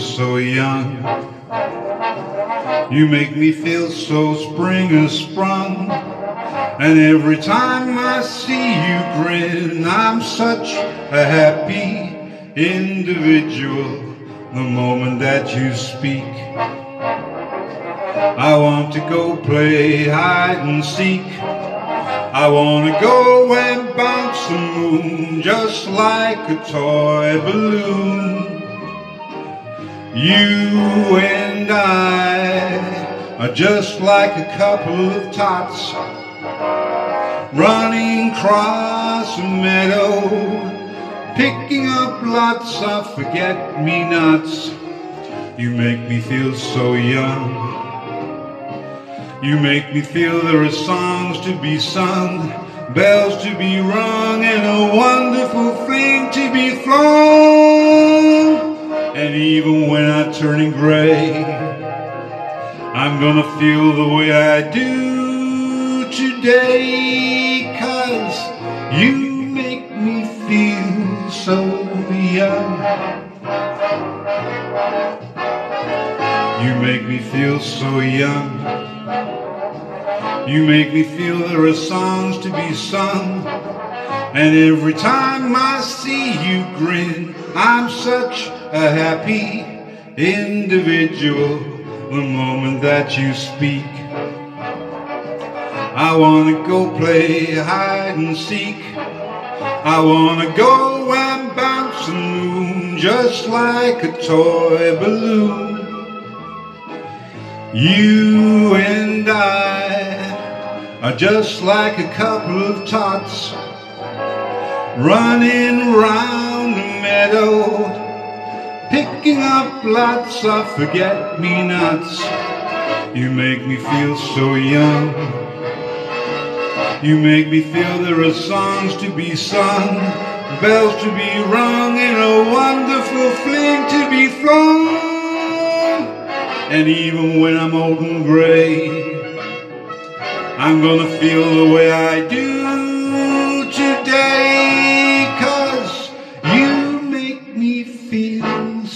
so young. You make me feel so spring has sprung. And every time I see you grin, I'm such a happy individual. The moment that you speak, I want to go play hide and seek. I want to go and bounce the moon just like a toy balloon. You and I are just like a couple of tots running across a meadow, picking up lots of forget-me-nots. You make me feel so young. You make me feel there are songs to be sung, bells to be rung, and a wonderful thing to be flown. And even when I'm turning gray, I'm gonna feel the way I do today. Cause you make me feel so young. You make me feel so young. You make me feel there are songs to be sung. And every time I see you grin, I'm such a happy individual the moment that you speak. I wanna go play hide and seek. I wanna go and bounce the moon just like a toy balloon. You and I are just like a couple of tots running round lots of forget-me-nots. You make me feel so young. You make me feel there are songs to be sung, bells to be rung, and a wonderful fling to be flown. And even when I'm old and gray, I'm gonna feel the way I do today.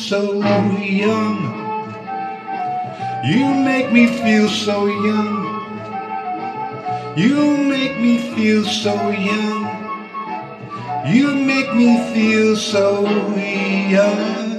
So young. You make me feel so young. You make me feel so young. You make me feel so young.